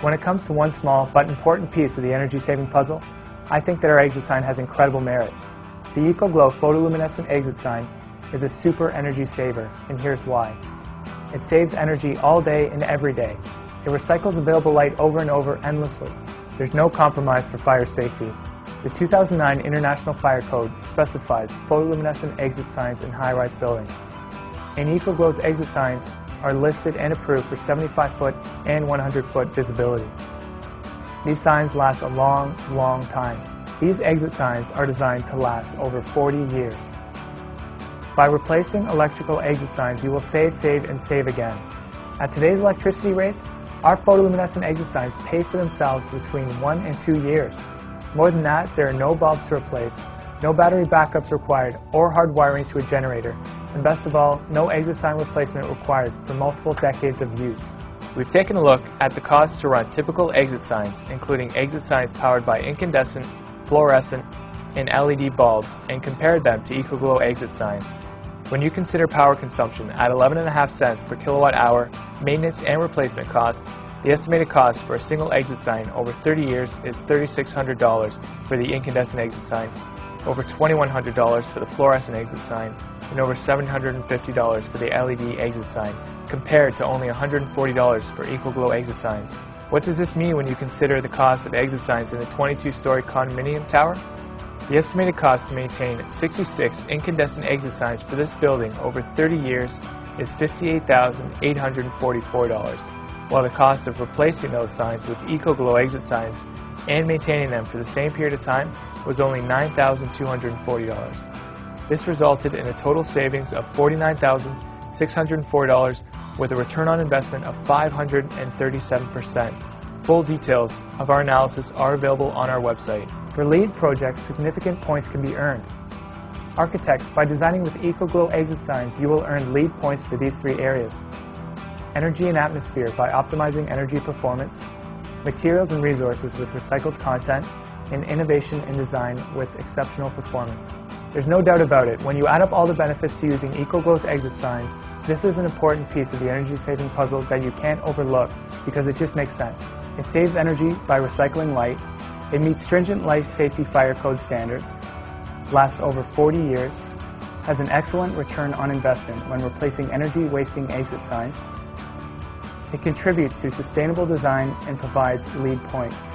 When it comes to one small but important piece of the energy-saving puzzle, I think that our exit sign has incredible merit. The EcoGlo photoluminescent exit sign is a super energy saver, and here's why. It saves energy all day and every day. It recycles available light over and over endlessly. There's no compromise for fire safety. The 2009 International Fire Code specifies photoluminescent exit signs in high-rise buildings. And EcoGlo's exit signs are listed and approved for 75-foot and 100-foot visibility. These signs last a long, long time. These exit signs are designed to last over 40 years. By replacing electrical exit signs, you will save, save, and save again. At today's electricity rates, our photoluminescent exit signs pay for themselves between one and two years. More than that, there are no bulbs to replace, no battery backups required, or hard wiring to a generator, and best of all, no exit sign replacement required for multiple decades of use. We've taken a look at the cost to run typical exit signs, including exit signs powered by incandescent, fluorescent, and LED bulbs, and compared them to EcoGlo exit signs. When you consider power consumption at 11.5 cents per kilowatt hour, maintenance and replacement cost, the estimated cost for a single exit sign over 30 years is $3,600 for the incandescent exit sign, over $2,100 for the fluorescent exit sign, and over $750 for the LED exit sign, compared to only $140 for EcoGlo exit signs. What does this mean when you consider the cost of exit signs in a 22-story condominium tower? The estimated cost to maintain 66 incandescent exit signs for this building over 30 years is $58,844, while the cost of replacing those signs with EcoGlo exit signs and maintaining them for the same period of time was only $9,240. This resulted in a total savings of $49,604 with a return on investment of 537%. Full details of our analysis are available on our website. For LEED projects, significant points can be earned. Architects, by designing with EcoGlo exit signs, you will earn LEED points for these three areas. Energy and atmosphere by optimizing energy performance, materials and resources with recycled content, and innovation in design with exceptional performance. There's no doubt about it, when you add up all the benefits to using EcoGlo's exit signs, this is an important piece of the energy-saving puzzle that you can't overlook because it just makes sense. It saves energy by recycling light, it meets stringent life safety fire code standards, lasts over 40 years, has an excellent return on investment when replacing energy-wasting exit signs. It contributes to sustainable design and provides LEED points.